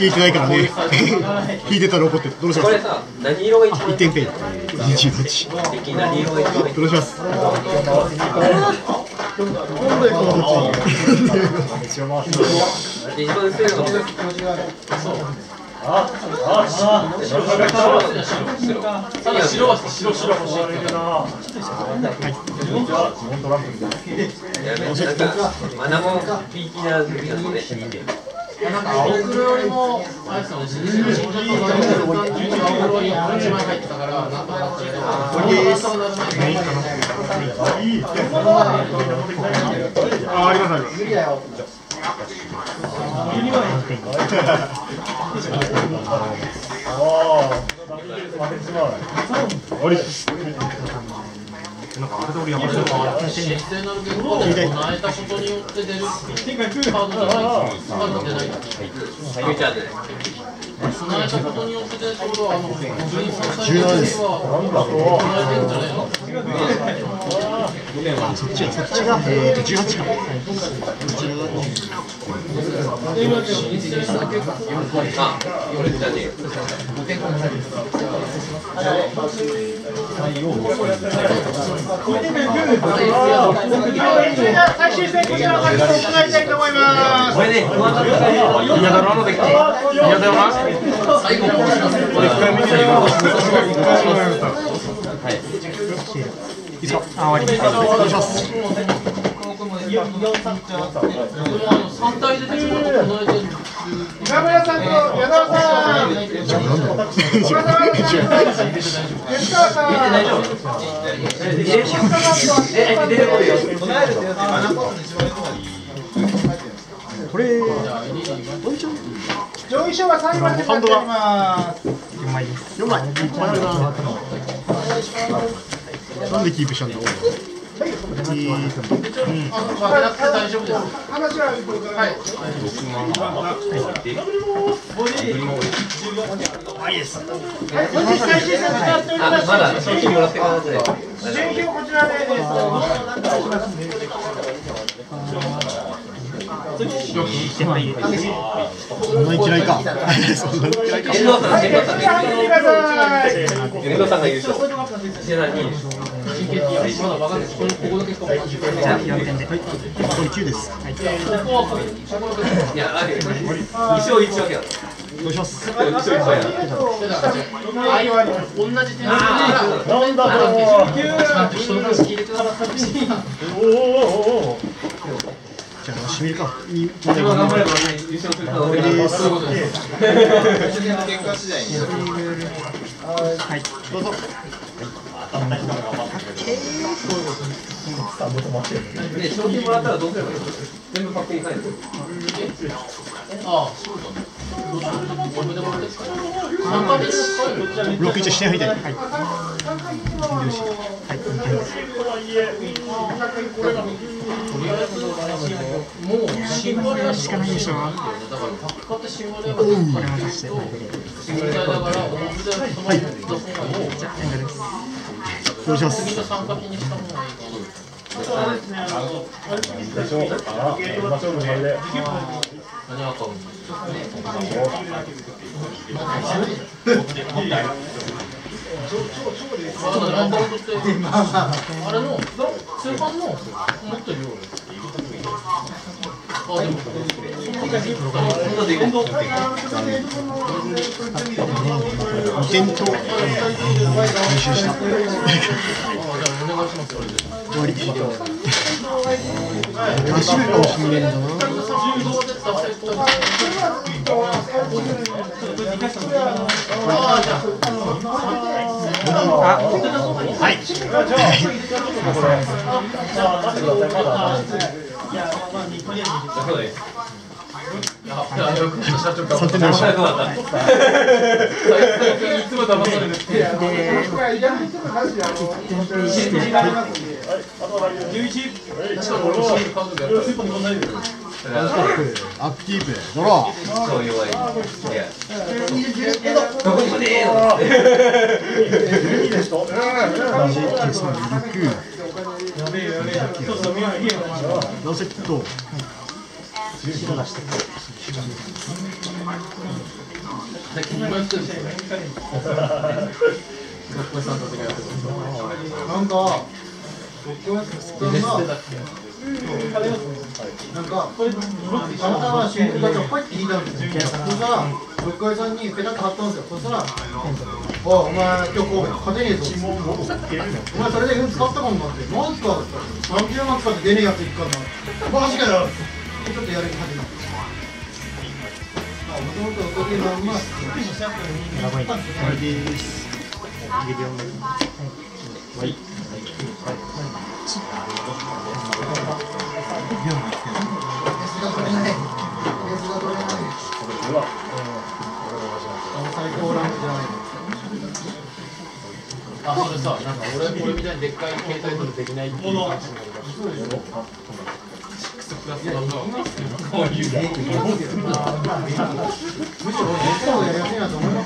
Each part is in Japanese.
引いてないからね。引いてたら怒ってる。どうします？これさ何色が一番一点ペイ。28敵何色が一番。どうします？一番薄いのが白ただ白は白白欲しいっていやめっちゃなんかマナモピーキな時なんでなんか青黒よりもあれですよね新人の新人の青黒に1枚入ってたからなんとかなったけど。これなんとかならないあありますあります新鮮なる言語を唱えたことによって出るカードじゃないカード出ないフューチャーで唱えたことによ。って出るってことはあのグリーン総裁は唱えてるんじゃないのそっちそっちが18かこちらがあ俺じゃねえ最終戦こちらの発表を行い。しますいいですか？あ終わり。お願いします3体出てくると唱えてる今村さんと矢沢さん。大丈夫こいよ唱えるってやつマナコースに絞り込むこれ上位賞は3枚でなっております。4枚です4枚いっぱいあるななんでキープしたんだそんなに嫌いかそんいか遠藤さん先発さんさん見てください。遠藤さんが優勝いやだ分かんないですこれこはい。残り9ですはいここはここだけいやあるよ2勝1分けだどうします2勝1分けだああいう同じ点数でなんだろうちゃんと人の話聞いてくださいじゃあ締めるかいい自分が頑張ればね優勝するかいうことですはい。どうぞね賞金もらったらどうすればいいの全部パックに入るああそうだねどうして3回目ですかブロック1して入りたいはい。しはいもうシンバルしかないでしょだからパッカってシンバルやばいこれも出してシンバルだから表でその出す方がいじゃあですどうします。あれの通販のもっと量あでも2点と練習したあじゃあお願いしますそれで終わり走るかもしれないんだなそうですやい。やよく社長3点目でした早くなった。最近い。アップキープドロー超弱い。ノーセット最近今やってるんですよね学校さんたちがやってなんか、僕はなんか、あなたは新婦だけをポイって引いたんですよ。そしたら、僕はさんにペタッと貼ったんですよ。そしたら、お、お前、今日神戸勝てねえぞ。お前、それで運使ったもんなんて、なんすか30万使って出ねえやついくからな。マジかよちょっとやる気始めた。もともとおかげまんま、これですレースが取れない。レースが取れない。あの最高ランクじゃないの。あ、それさ、なんか俺俺みたいにでっかい携帯取りできないっていう話になるからシックスプラスなんかこういうむしろ、そうやりやすいなと思いま。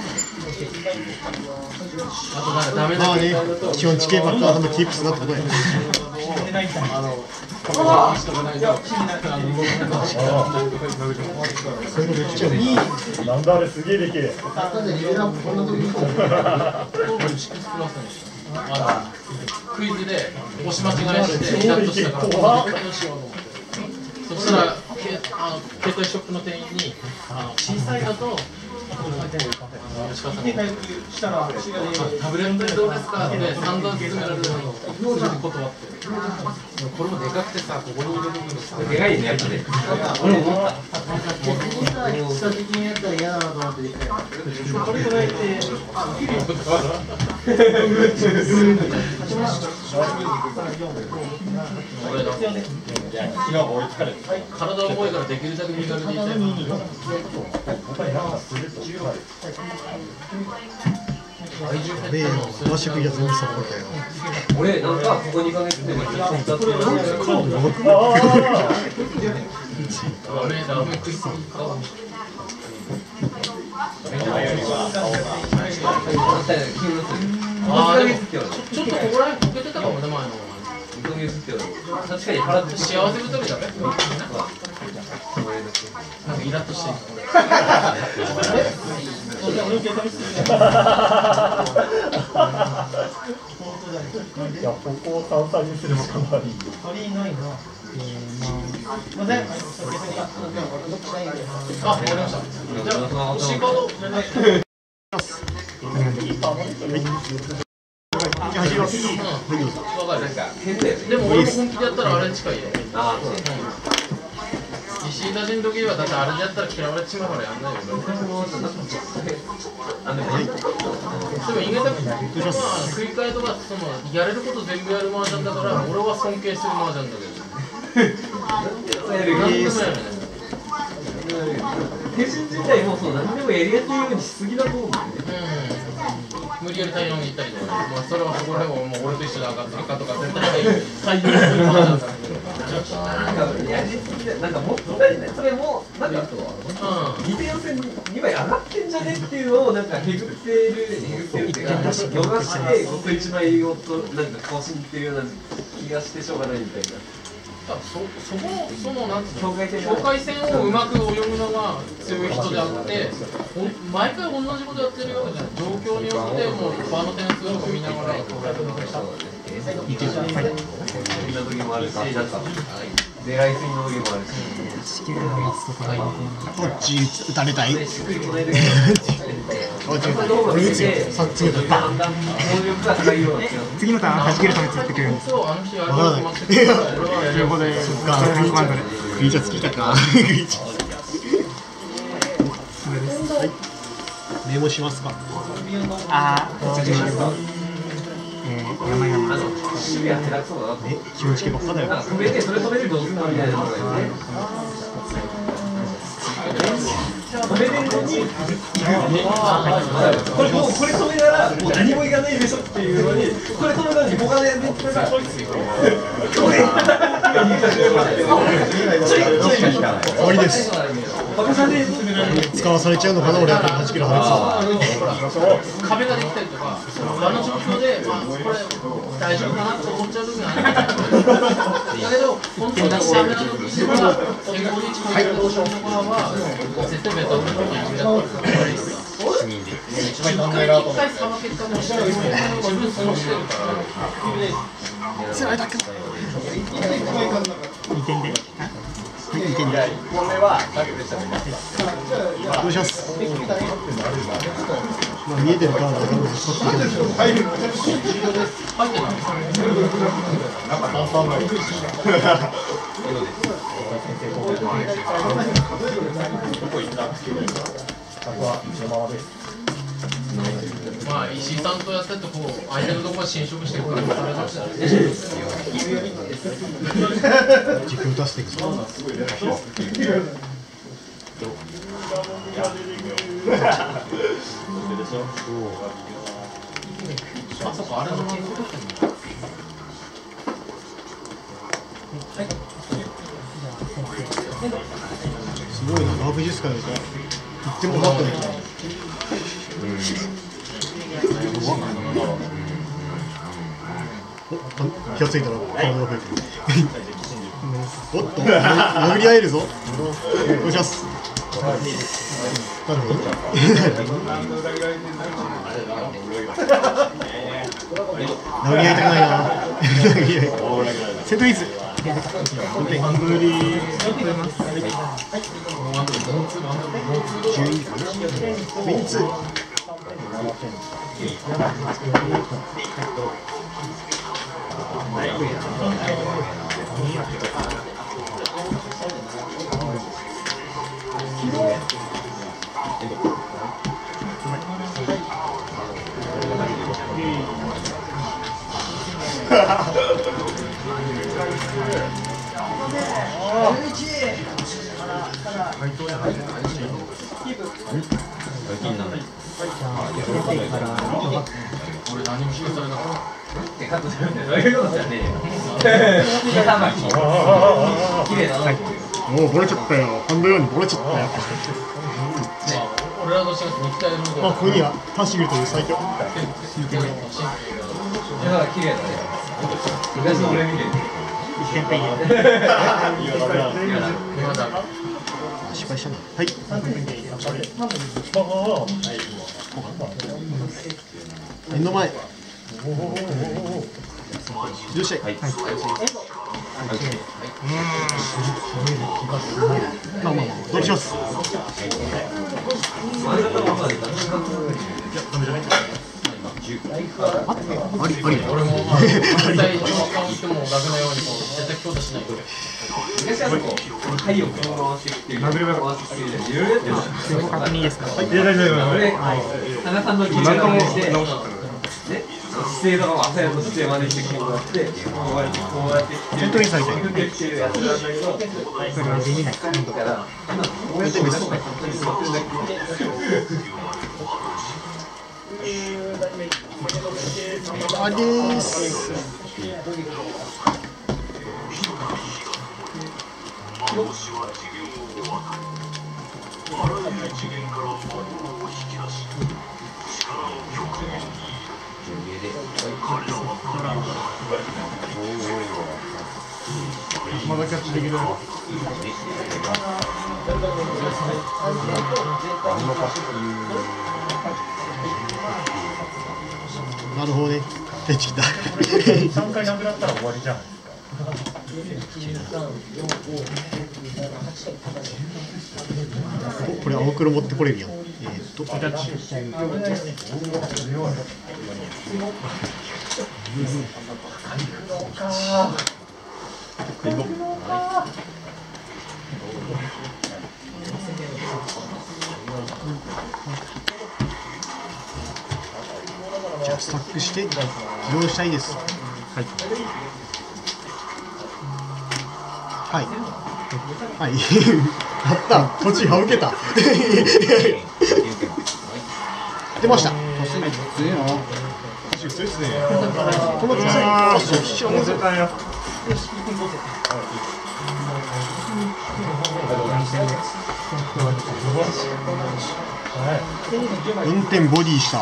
あとなんかダメまあね基本地形バッターのキープするなってことやこの話しとかないとあの動かないしかないとかになるからそういうこと言っちゃうねなんだあれすげえでけえただでレベルアップこんな時にこう。シックスプラスにしたあのクイズで押し間違いしてイラッとしたからこの時間にしよ。うと思ってそしたらあの携帯ショップの店員にあの小さいだと吉川さんにタブレットで。どうで。すかって散々勧められるのに断ってこれもで。かくてさここに入れる部分さで。かいね、やつで。俺思った。下的にやったら嫌だなと思って。俺だ体重いからできるだけ身軽にいたい体重減ったの回してくるやつにサポートよ俺、なんか、ここ2ヶ月でめっちゃ使ってる。ダメダメ食いすぎかあーでもちょちょっとここら辺こけてたかもね前の確かに腹。幸せ太りだねなんかイラッとしてるいやここを三々にすればかなり鳥いないな。すいませんあ、わかりました。じゃあ、押しカードじゃない。走ります、わかる。なんか、変だよね。でも俺も本気でやったらあれに近いよ。ああ、そう石井田人時はだってあれでやったら嫌われちまうからやんないよ。俺あ、でも、でも意外と、まあ、繰り替えとかそのやれること全部やる麻雀だから俺は尊敬する麻雀だけど。何でもやるね。手順自体もそう、何でもやりやすいようにしすぎだと思うんだよね。うん。無理やり対応に行ったりとか。まあそれはそこでももう俺と一緒で赤赤とか絶対対応する麻雀だから。なんか、やりすぎだなんか、もったいない。それも、なんか、うん。リベロ戦2枚上がってんじゃねっていうのをなんかへぐってるへぐってるっていうか逃してここ1枚をとなんか更新っていうような気がしてしょうがないみたいなそそこのそのなんつうの境界線境界線をうまく泳ぐのが強い人であって毎回同じことやってるようじゃん状況によってもう場の点数とか見ながらこうやるそんな時もある。し狙い。すぎの時もあるしこっち打たれたいでしっくりこないいちょっもどうも俺打つよ見てさ次のターンバだんだん能力が高いような気がす。るン次のターン弾けるために作ってくれるんです。わからないを待ってて俺はやる横でそっかクリーチャー尽きたかクリーチャーメモします。かあー、こちらえー、山々あの守備は手楽そうだなと思ってえ気持ちけばっかだよこれもうこれ止めたらもう何もいかないでしょっていうのにこれ止めたのに他でやってくれがこれ終わりです使わされちゃうのかな俺は8キロ離れてた壁ができたりとか、あの状況で、まあ、これ、大丈夫かなって思っちゃう時があるだけど、本当にダメな時には、健康に近い同士のところは、絶対ベタを取って決めた方がいいです。一回一回さばけたもしれない自分損してるから。どうします？まあ見えてるカードは全部使っていけな？い入ってない。ままあ、石井さんとやってると、こう、相手のところが侵食してるから、それだけだね軸打たせていくぞあ、そっか、すごいな、ガーベージスカなんか言ってもらったの気がついたら体が増えてるおっと殴り合えるぞ。どうしますなるほど。殴り合いたくないな。殴り合い。セントイズ12かな3つ俺、何も聞かされなかった。ってカットするんだよ。そういうことじゃねえよ手まき綺麗だなもうボレちゃったよハンド用にボレちゃったよ。まあ、俺らとしては肉体のまあここにはタシグルという最強だから綺麗だね。昔の俺見てる失敗したね。はい目の前あまあまあどうします？ありあり俺も、まあ、絶対上官行っても楽なようにこう絶対強打しないと昔はこう太陽こう回してきて回してきていろいろやってます。確認いいですか俺田中さんの技術をしてね姿勢とかも朝やの姿勢真似してこうやってこうやってこうやってセントインされてるっていうやつなんだけどこれはできないだから今こうやってみんなとか勝手に座ってるだけあですまだキャッチできるなるほどね。手ちきた3回なくなったら終わりじゃないおこれ青黒持ってこれるやん。えー、っとじゃあスタックして起動したいですはいはいはい。やった。こっちは受けた。出ました。強いな。確かに強いですね。この強い。あ、そう、一緒の絶対よ。運転ボディした。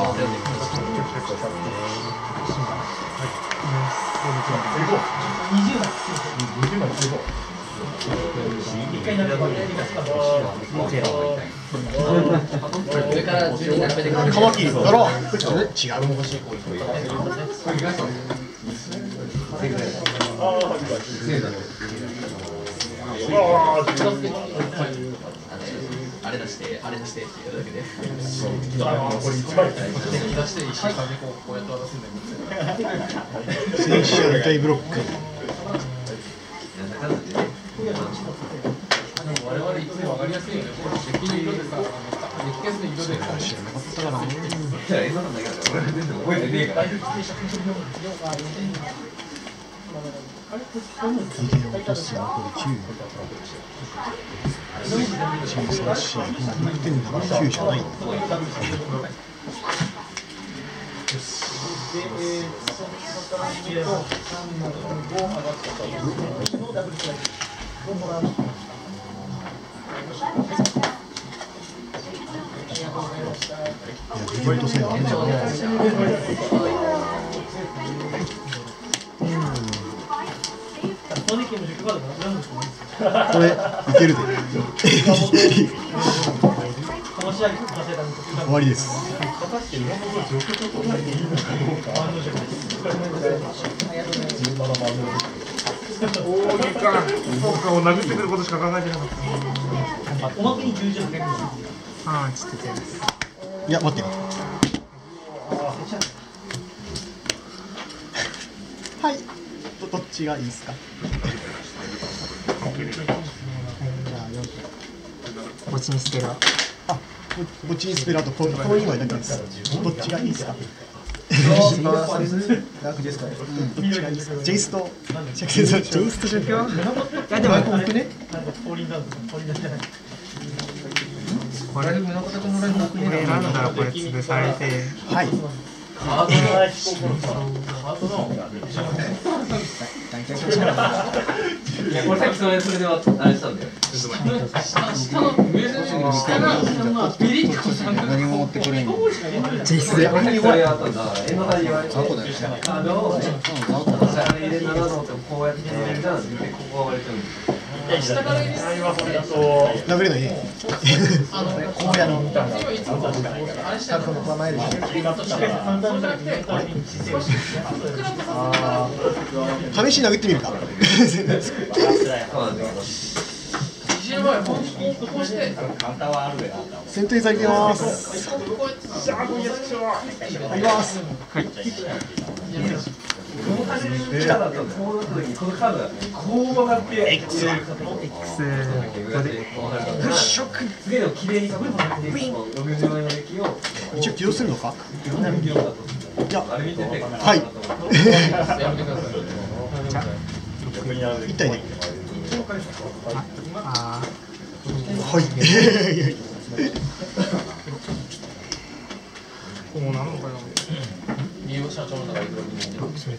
カマキリドロー。違う。あれ出して、あれ出してって言うだけで。これ一番出して石井さんにこうこうやって渡すんだよ。戦車大ブロック。我々いつも分かりやすいよね。これ石の色でさ、熱血の色でさ。じゃあ映像なんだけど俺は全然覚えてねえからビデオ落とす残り9。13、4、5、6点だから9じゃない。いや、ビデオ落とせがあるじゃないこれ、いけるで。終わりです。僕を殴ってくることしか考えてなかった。ああ、ちょっと強いや、待って。はい。どどっちがいいですか？じゃあ、四こっちにステラあ、ここっちにスペラーとここの2枚だけです。どっちがいいですか？楽ですか。どっちがいいですか？ジェイスと。ジェイスと状況。いや、でも、僕ね。これこれ選んだらこれ潰されてはい。ハードの、ハードの、いやこれ。さっきそれそれではあれしたんだよ下の上選手の下がビリッとさ何も持ってくれんジェイスでそれがあったんだらエンドさんに言われてカードを下から入れたなと思ってこうやって入れるじゃんでここが割れちゃうんですよ下から殴れないね。あの、こうやる今いつもあれしたの構える試しに殴ってみるか。先頭にされてます。こうやってさ入ります。この風に来ただとこうなった時にこのカードがこう曲がって X こ物色すげえの綺麗にかぶって60万円のデッキを一応起動するのか。いや、はい。やめてください一体で。はい。こうなのかな。社長の中でいくら見てる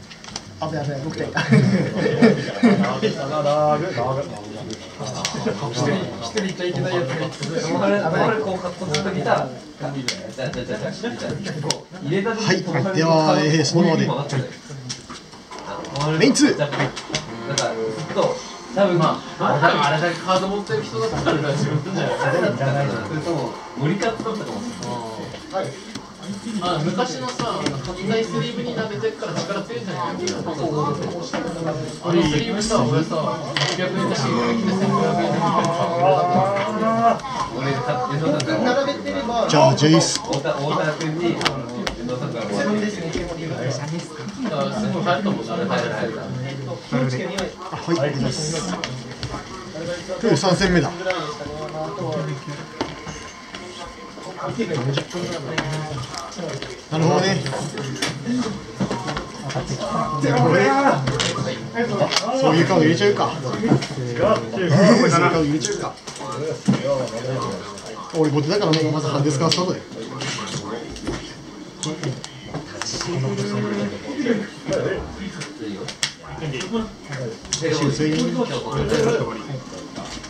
あべあべ、六点。一人いちゃいけないやつがこれこう格好する時だじゃあじゃあじゃあじゃあじゃあこう入れた時にはい。ではえーそのままで。メインツー。だからずっと多分まああれだあれだけカード持ってる人だったら自分じゃない誰だったかなそれとも森カツだったかもしれない。あ昔のさ、硬いスリーブになでてるから力強いじゃないあのスリーブさ、俺さ、800円だし、俺来て1500円で見てる俺並べてればじゃあ、ジェイス。太田君に遠藤さんからもらってだからすごい入ると思う、あれ入る。はい、ありがとうございます。今日三戦目だ。なるほどね。そういうカード入れちゃうか。そういう。カード入れちゃうか。俺後手だからねまずハンデスカースタートで修正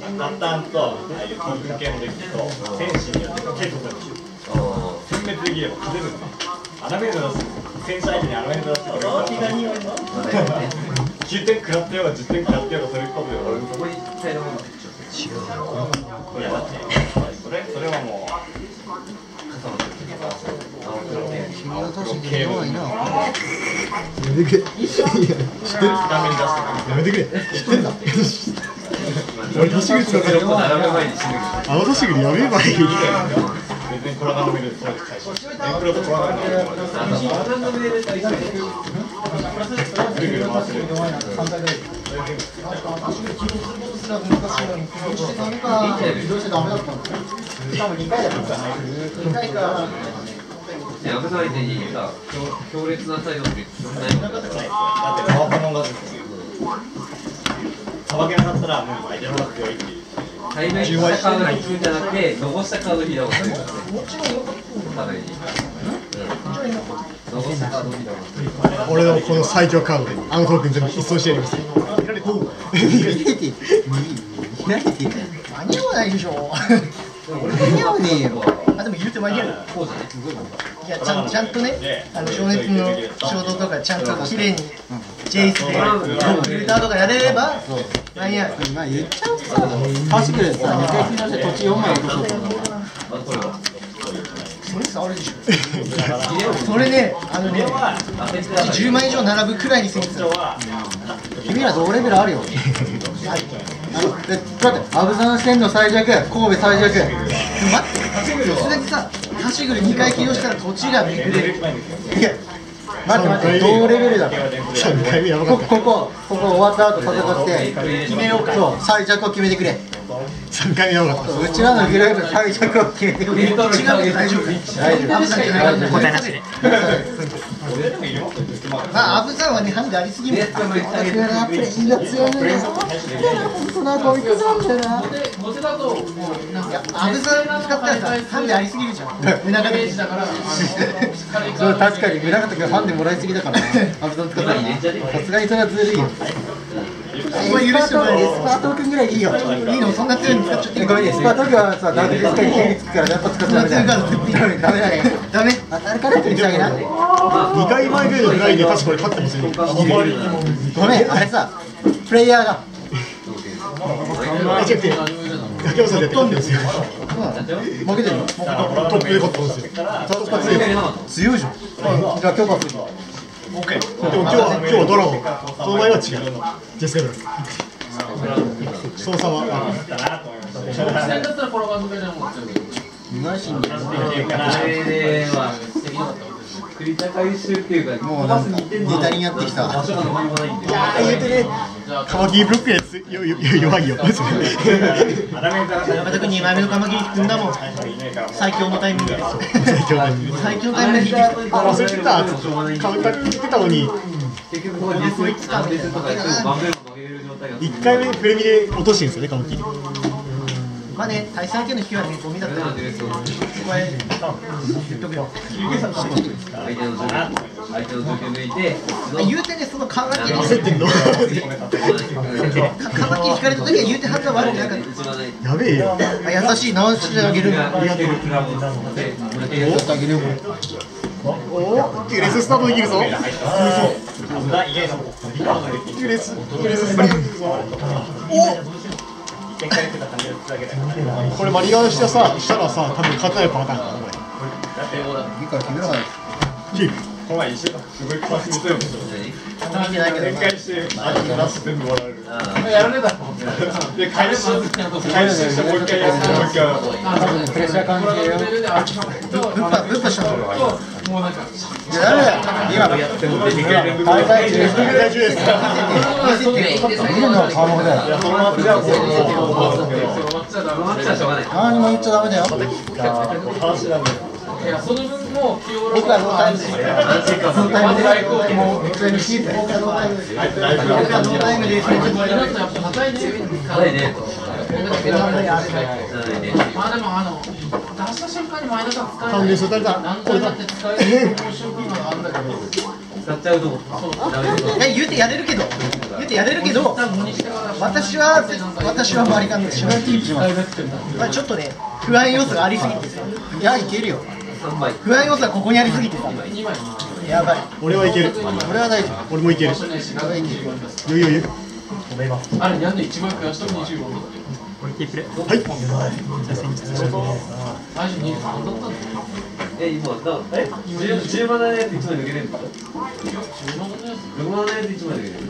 簡単と、ああいうトーク系のデッキと、天使によって結構あ点滅できれば勝てるのか。アナメート出す。戦車相手にアナメート出すと、俺は9点食らってようが10点食らってようがそれ一発で俺ここに茶色のいやだってそれそれはもう君は確かに弱いな画やめてくれいや知ってる面に出してやめてくれ知ってんだ俺年口だから並ぶ前に死ぬあの年口やめばいい全然コラガノメルそうです最初エンプロとコラガノメルあのバナナのメールと一緒にぐるぐる回せる移動してダメだったんですよ。多分2回だった。か。ね赤タン相手にさ強烈なサイドってそんなにだってパワーモンがさばけなかったらもう相手の方が強いっていう対面したカード引くんじゃなくて残したカードに残したカード引いた方がいい俺のこの最強カードであのトークン全部一掃してやります見られて見られて見られて間に合わないでしょ。間に合わねえよ言うて間に合う。こうじゃねいや、ちゃんちゃんとね、あの情熱の衝動とかちゃんと綺麗にジェイスでフィルターとかやれれば間に合う。今言っちゃうとさ、走ってさ、2回して土地4枚落とそうと。それね、あのね、あセンスだから10枚以上並ぶくらいに。君ら同レベルあるよ。あ のでだって、アブザン視点の最弱、神戸最弱。待って、それでさ、ハシグル2回起動したら土地がめくれる。いや、待って待って、同レベルだから。3回目やばかったこここ、ここ終わった後戦って、決めようか。そう、最弱を決めてくれ。3回目やばかったうちらのグループ最弱を決めてくれ。違う大丈夫。大丈アブさんじゃない答えなしで。まあ、アブさんはね、ハンデありすぎる。ネットの一体プレイが強いのよ。本当な、こいつなんだよな。モテだともうアブさん使ったらさ、ハンデありすぎるじゃん。胸がページだからそう確かに村方君ファンでもらいすぎだからな。アブさん使ったらな。さすがにそれはずるいよ。お前許してもらえるエスパートークンぐらいいいよ。いいのそんな強いの使っちゃっていいごめんね、スパートークはさ、ダブルディスカに権利つくから、やっぱ使っちゃダメだよ。ダメダメだね。ダメ当たるからって言ってあげな。2回前ぐらいのフライで確かこれ勝ってますよごめん、あれさ、プレイヤーが。え違くて竹尾さんでやっ負けてるよ。トップで勝っ強いじゃん。じゃあ、許可する。でも今日は今日はドラゴンその前は違う。ジェスカブラ操作は。自然だったらコラバンドメでも強いけどうまいしんこれでは繰り高い集っていうかもうなんか、ネタになってきた。いやー言うてね。カマキリブロックのやつよよよ弱いよ。アナメーター中田君2枚目のカマキリだもん。最強のタイミングで。最強だ最強のタイミングで。あ忘れてたカウンター切ってたのに。結局このディスディスとかでバンベルも負ける状態が1回目プレミで落としてるんですよねカマキリまあね対戦相手の引きはねゴミだったらそこは言っとくよ相手の状況相手の状況抜いて言うてねそのカマキリ焦ってんのカマキリ引かれた時は言うてはずは悪くなかっ一番ないやべえよ。優しい直してあげる。ありがとうクラブで俺があげるよ。おテュレススタートできるぞ。危ない。家のテュレステュレススタートできるぞ。一これマリガーしてさしたらさ多分勝たないパターンかなこい。いから決めろよ。れキープ。この前一週間すごい詳しい人よあ見て。ないけど展開して。味のラス全部もらえるやらねえだろで回収回収して。もう。一回やって。もう。一回プレッシャー感じるよぶっぱぶっぱしたのもう。なんかやだよ今やって。もできない大会中です大丈夫です見るのは顔のだよそのままじゃあこうマッチはしょうがない何も言っちゃダメだよ話なんだよいやその分も清原僕はノータイムですノータイムでもう普通に聞いて僕はノータイムで僕はノータイムでやっぱ高いね高いねまあでもあの出した瞬間に前田さん使え還元する誰だ何回だって使える面白くがあるんだけど使っちゃうと思ったダメですいや言うてやれるけど言うてやれるけど私は私は周りがしまますまあちょっとね不安要素がありすぎていやいけるよ。不安要素がここにありすぎてさやばい。俺はいける。俺は大丈俺もいける。夫俺はいけるよいよいよあれやんで1枚増やしたら25だってはい。最初23だったんだよえ今だえ？10 10万のやつ1枚抜けてるんですか6万のやつ1枚抜けてる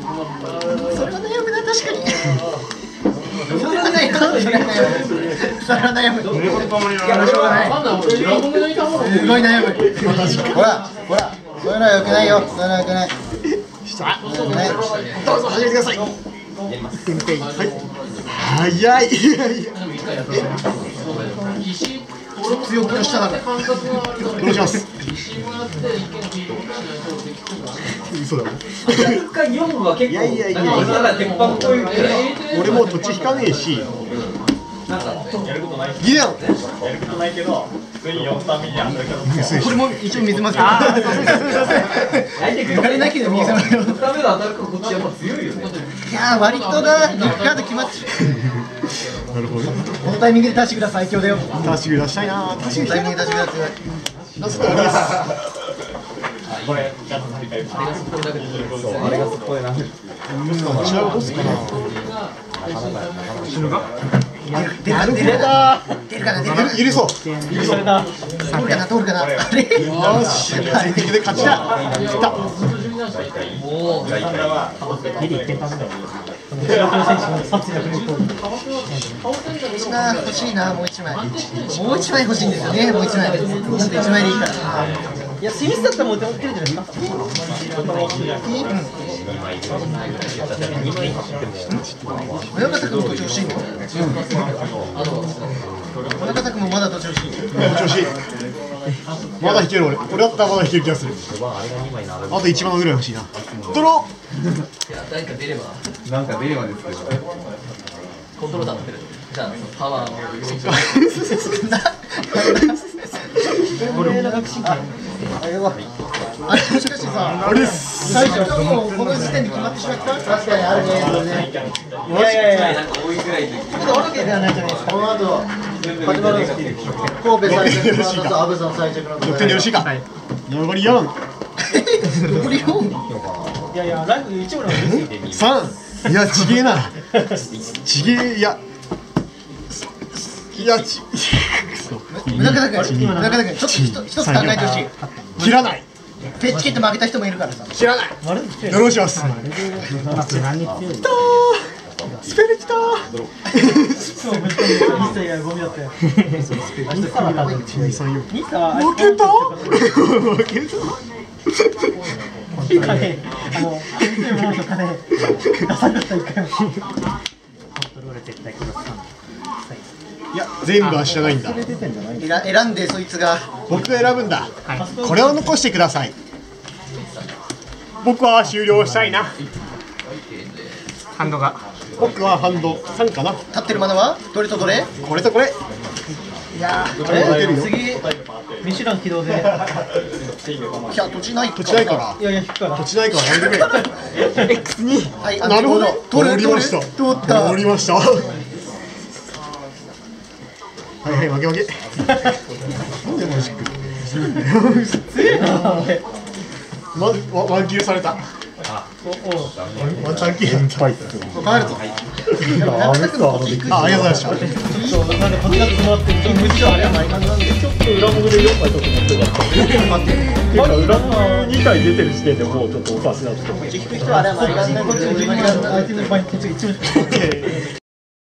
それは悩むな確かにそれは悩むそれは悩むそれは悩むいやしょうがない。すごい悩むほらほらそういうのは良くないよそういうのは良くないどうぞ始めてくださいテンペイはい早い強気の下だから感覚があるお願い。します嘘だろ1回4は結構いやいや俺も土地引かねえしやることないギデオン。やることないけど普通に4ターン目に当たるからこれも一応水ますよ相手抜かれなければ水ますよダメだ当たるかこっちやっぱ強いよねいやー割となード決まってなるほど。このタイミングでタッシグラ最強だよ。こタシグ出したい。なタシグのタイミングでタッシグラ強い。ラスト終わりですこれガッツ振り返る違うな出るか出るか出るかな出るかな。許そう。通るかな通るかな。あれ？よし。全力で勝ちだ来た。欲しいな欲しいなもう一枚。もう一枚欲しいんですよね。もう一枚ほんと一枚でいいからいやスミスだったらもう手るじゃないですか。親方君も土地欲しいの親方君もまだ土地欲しい調子いいまだ引ける俺俺だったらまだ引ける気がするあと1万ぐらい欲しいなドロ誰か出ればなん。か出ればですけどコントローラーってるじゃあパワーをあれもしかしてさあれ最初からもうこの時点で決まってしまった確かにあるねそれねいやいやいやなんか多いぐらいのあるけではないじゃないですかこの後始まるんです神戸最弱の後と阿部さん最弱の得点よ。ろしいか残り4残り4いやちげえな。ちげえいや。いやち中田君中田君ちょっと一つ一つ考えてほしい。切らない。ペッチケット負けた人もいるからさ。切らない。よろしくます？きたー。スペルきたー。負けた負けたいや全部は知らないんだ。選選んでそいつが。僕が選ぶんだ。これを残してください。僕は終了したいな。ハンドが。僕はハンド3かな。立ってるマナは？どれとどれ？これとこれ。いや出るよ。次。ミシュラン起動でいや土地ない土地ないから。いやいや引くから土地ないから。やめてくれ。X2 はいあなるほど。取る通りました。通った。通りましたはいはい負け負け。なんでマジックまワワンキルされた。ワンチャンキル帰るとあありがとうございましたそうなんかこっちが詰まってるちょっと無事だあれはない感じなんでちょっと裏もぐで4枚取って持ってるから待ってか裏2体出てる時点でもうちょっとおかしなって引く人はあれはマリガンなんで俺マリガン相手の場合こっち